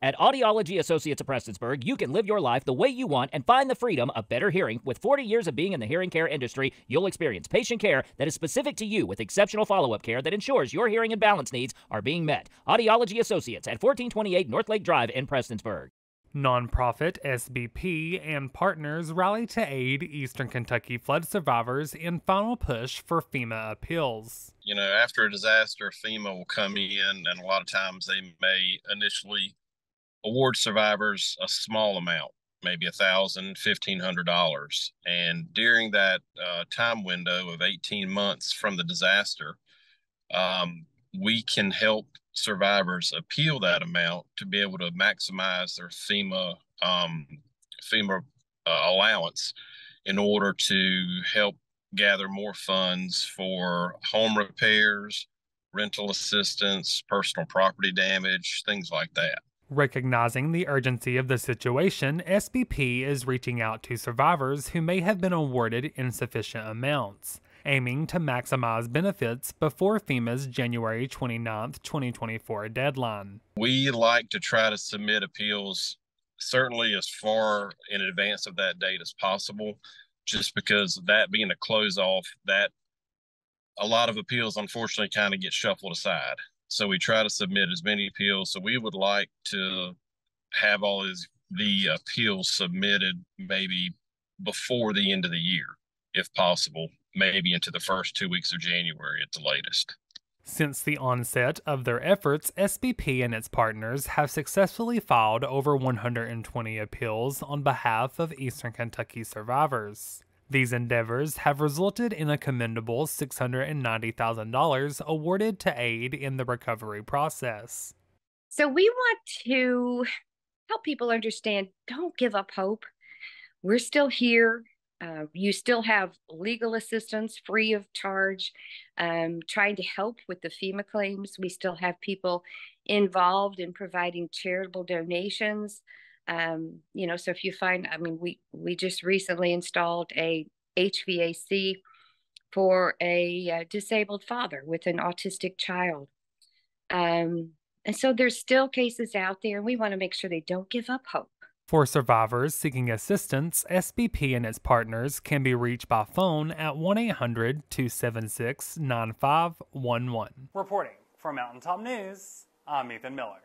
At Audiology Associates of Prestonsburg, you can live your life the way you want and find the freedom of better hearing. With 40 years of being in the hearing care industry, you'll experience patient care that is specific to you with exceptional follow up care that ensures your hearing and balance needs are being met. Audiology Associates at 1428 North Lake Drive in Prestonsburg. Nonprofit SBP and partners rally to aid Eastern Kentucky flood survivors in final push for FEMA appeals. You know, after a disaster, FEMA will come in, and a lot of times they may initially award survivors a small amount, maybe a thousand, fifteen hundred dollars, and during that uh, time window of eighteen months from the disaster, um, we can help survivors appeal that amount to be able to maximize their FEMA um, FEMA uh, allowance in order to help gather more funds for home repairs, rental assistance, personal property damage, things like that. Recognizing the urgency of the situation, SBP is reaching out to survivors who may have been awarded insufficient amounts, aiming to maximize benefits before FEMA's January 29, 2024 deadline. We like to try to submit appeals certainly as far in advance of that date as possible, just because that being a close off, that a lot of appeals unfortunately kind of get shuffled aside. So we try to submit as many appeals. So we would like to have all these the appeals submitted maybe before the end of the year, if possible, maybe into the first two weeks of January at the latest. Since the onset of their efforts, SBP and its partners have successfully filed over 120 appeals on behalf of Eastern Kentucky survivors. These endeavors have resulted in a commendable $690,000 awarded to aid in the recovery process. So, we want to help people understand don't give up hope. We're still here. Uh, you still have legal assistance free of charge, um, trying to help with the FEMA claims. We still have people involved in providing charitable donations um, you know so if you find i mean we we just recently installed a hvac for a uh, disabled father with an autistic child um, and so there's still cases out there and we want to make sure they don't give up hope for survivors seeking assistance, SBP and its partners can be reached by phone at 1 800 276 9511. Reporting for Mountaintop News, I'm Ethan Miller.